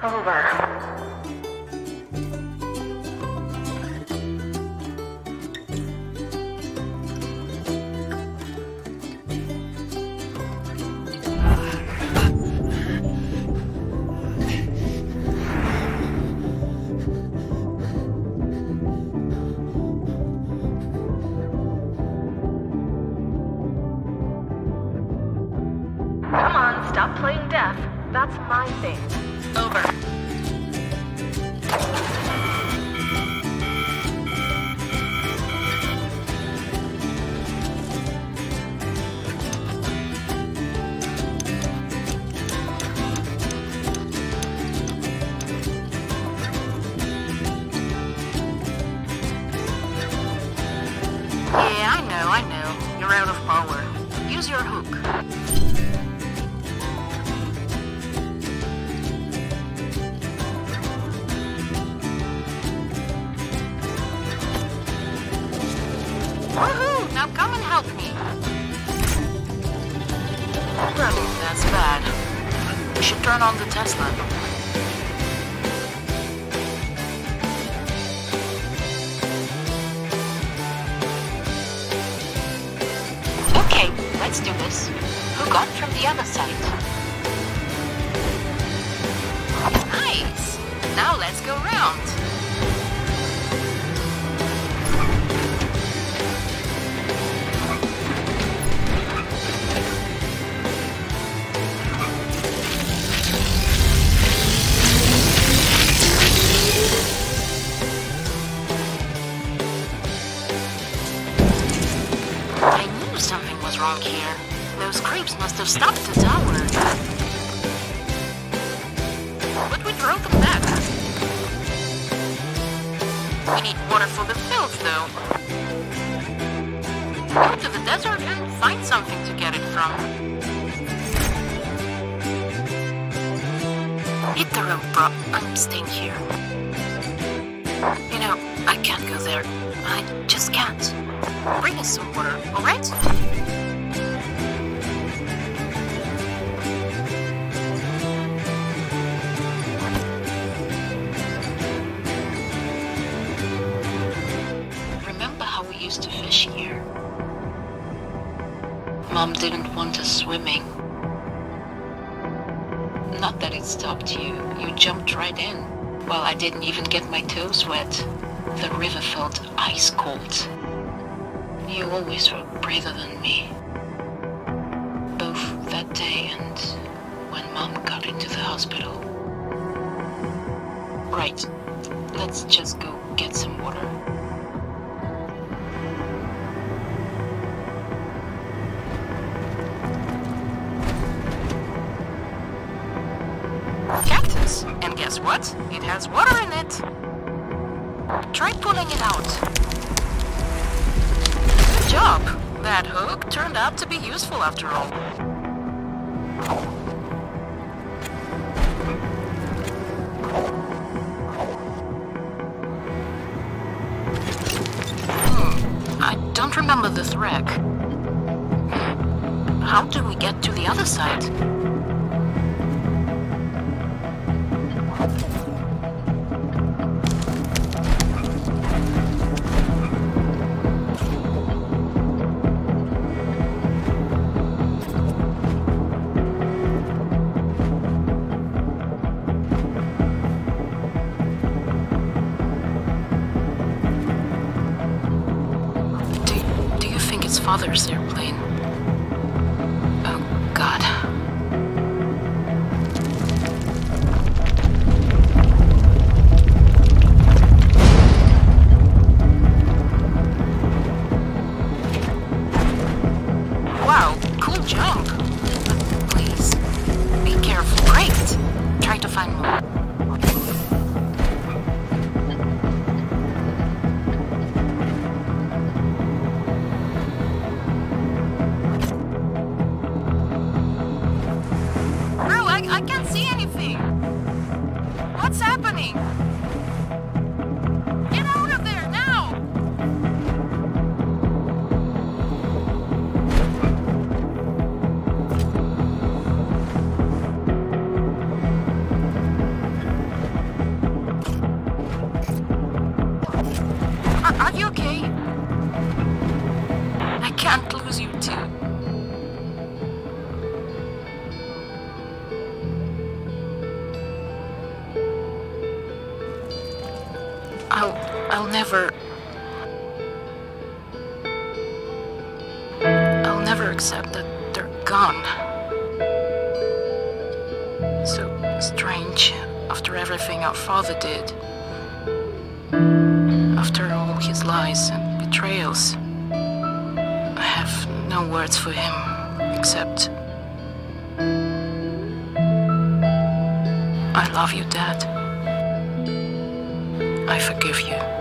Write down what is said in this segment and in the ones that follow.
Over. Come on, stop playing deaf. That's my thing. Over. Help me. Really, that's bad. We should turn on the Tesla. Okay, let's do this. Hook on from the other side. Nice! Now let's go round. Wrong here. Those creeps must have stopped the tower. But we drove them back. We need water for the fields, though. Go to the desert and find something to get it from. Hit the road, bro. I'm staying here. You know, I can't go there. I just can't. Bring us some water, alright? Mom didn't want us swimming. Not that it stopped you, you jumped right in. Well, I didn't even get my toes wet. The river felt ice cold. You always were braver than me. Both that day and when Mom got into the hospital. Right, let's just go get some water. Guess what? It has water in it. Try pulling it out. Good job. That hook turned out to be useful after all. Hmm, I don't remember this wreck. How do we get to the other side? Can't lose you too. I'll I'll never I'll never accept that they're gone. So strange after everything our father did. After all his lies and betrayals. No words for him except I love you, Dad. I forgive you.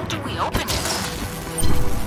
How do we open it?